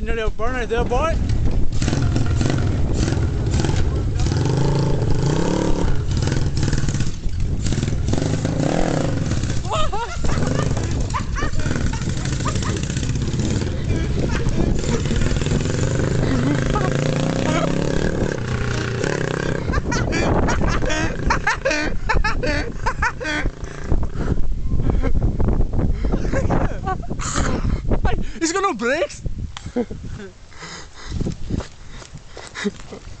He nearly a burner there, boy. He's got. フフッ。